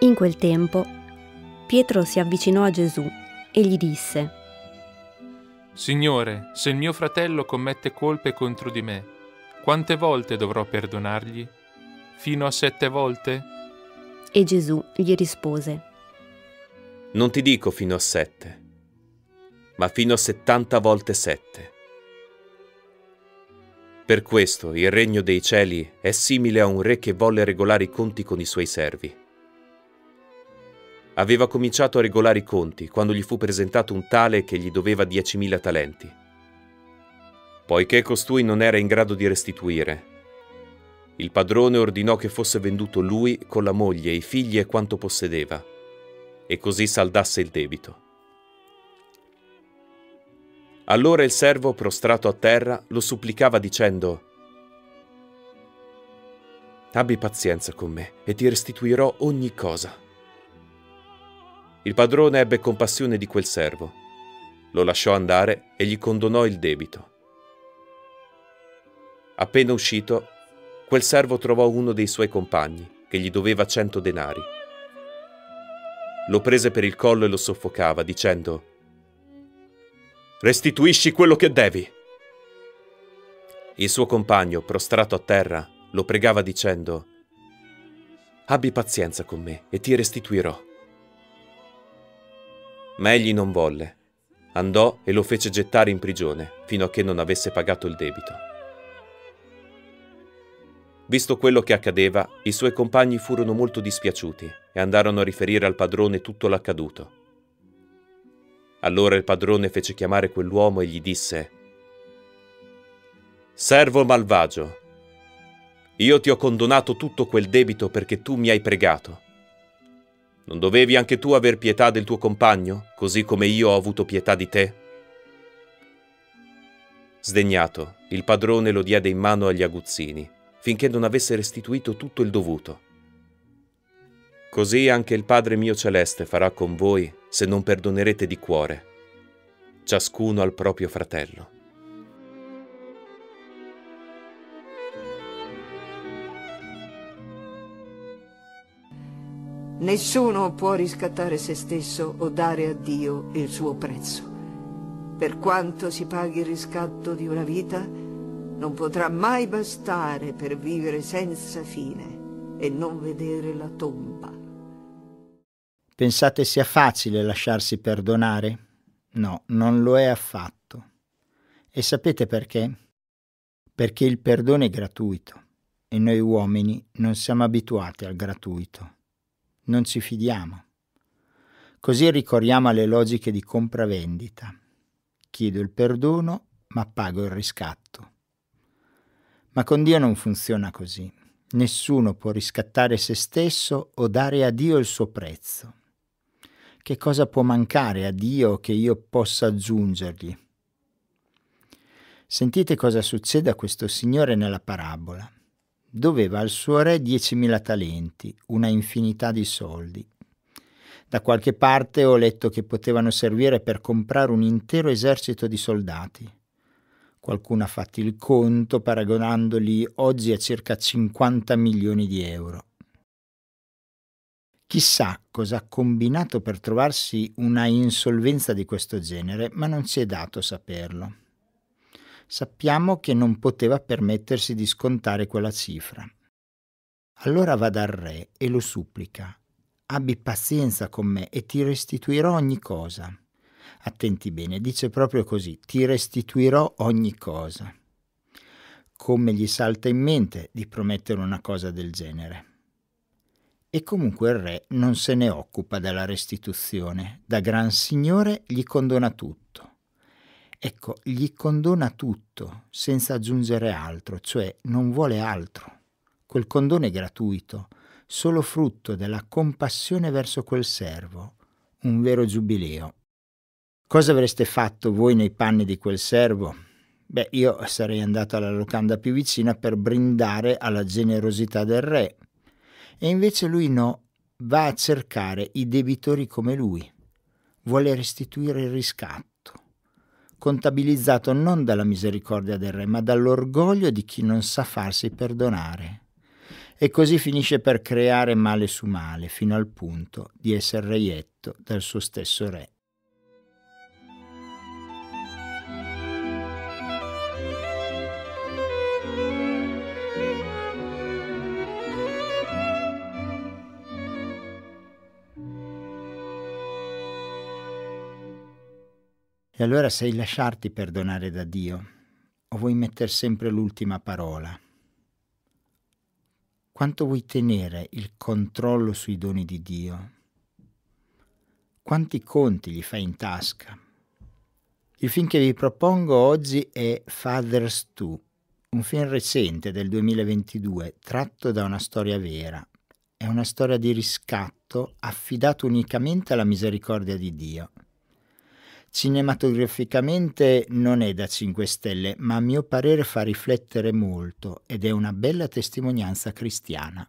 In quel tempo Pietro si avvicinò a Gesù e gli disse, Signore, se il mio fratello commette colpe contro di me, quante volte dovrò perdonargli? Fino a sette volte? E Gesù gli rispose, Non ti dico fino a sette, ma fino a settanta volte sette. Per questo il regno dei cieli è simile a un re che volle regolare i conti con i suoi servi. Aveva cominciato a regolare i conti quando gli fu presentato un tale che gli doveva diecimila talenti. Poiché costui non era in grado di restituire, il padrone ordinò che fosse venduto lui con la moglie, i figli e quanto possedeva, e così saldasse il debito. Allora il servo, prostrato a terra, lo supplicava dicendo, Abbi pazienza con me e ti restituirò ogni cosa. Il padrone ebbe compassione di quel servo, lo lasciò andare e gli condonò il debito. Appena uscito, quel servo trovò uno dei suoi compagni, che gli doveva cento denari. Lo prese per il collo e lo soffocava, dicendo, Restituisci quello che devi. Il suo compagno, prostrato a terra, lo pregava dicendo, Abbi pazienza con me e ti restituirò. Ma egli non volle. Andò e lo fece gettare in prigione fino a che non avesse pagato il debito. Visto quello che accadeva, i suoi compagni furono molto dispiaciuti e andarono a riferire al padrone tutto l'accaduto. Allora il padrone fece chiamare quell'uomo e gli disse, Servo malvagio, io ti ho condonato tutto quel debito perché tu mi hai pregato. Non dovevi anche tu aver pietà del tuo compagno, così come io ho avuto pietà di te? Sdegnato, il padrone lo diede in mano agli aguzzini, finché non avesse restituito tutto il dovuto. Così anche il Padre mio celeste farà con voi se non perdonerete di cuore, ciascuno al proprio fratello. Nessuno può riscattare se stesso o dare a Dio il suo prezzo. Per quanto si paghi il riscatto di una vita, non potrà mai bastare per vivere senza fine e non vedere la tomba. Pensate sia facile lasciarsi perdonare? No, non lo è affatto. E sapete perché? Perché il perdono è gratuito e noi uomini non siamo abituati al gratuito non ci fidiamo. Così ricorriamo alle logiche di compravendita. Chiedo il perdono, ma pago il riscatto. Ma con Dio non funziona così. Nessuno può riscattare se stesso o dare a Dio il suo prezzo. Che cosa può mancare a Dio che io possa aggiungergli? Sentite cosa succede a questo signore nella parabola doveva al suo re 10.000 talenti, una infinità di soldi. Da qualche parte ho letto che potevano servire per comprare un intero esercito di soldati. Qualcuno ha fatto il conto paragonandoli oggi a circa 50 milioni di euro. Chissà cosa ha combinato per trovarsi una insolvenza di questo genere, ma non ci è dato saperlo sappiamo che non poteva permettersi di scontare quella cifra. Allora va dal re e lo supplica. Abbi pazienza con me e ti restituirò ogni cosa. Attenti bene, dice proprio così, ti restituirò ogni cosa. Come gli salta in mente di promettere una cosa del genere? E comunque il re non se ne occupa della restituzione, da gran signore gli condona tutto. Ecco, gli condona tutto senza aggiungere altro, cioè non vuole altro. Quel condono è gratuito, solo frutto della compassione verso quel servo, un vero giubileo. Cosa avreste fatto voi nei panni di quel servo? Beh, io sarei andato alla locanda più vicina per brindare alla generosità del re. E invece lui no, va a cercare i debitori come lui. Vuole restituire il riscatto contabilizzato non dalla misericordia del re, ma dall'orgoglio di chi non sa farsi perdonare. e così finisce per creare male su male fino al punto di essere reietto dal suo stesso re. E allora sei lasciarti perdonare da Dio o vuoi mettere sempre l'ultima parola? Quanto vuoi tenere il controllo sui doni di Dio? Quanti conti gli fai in tasca? Il film che vi propongo oggi è Father's 2, un film recente del 2022 tratto da una storia vera. È una storia di riscatto affidato unicamente alla misericordia di Dio. Cinematograficamente non è da 5 stelle, ma a mio parere fa riflettere molto ed è una bella testimonianza cristiana.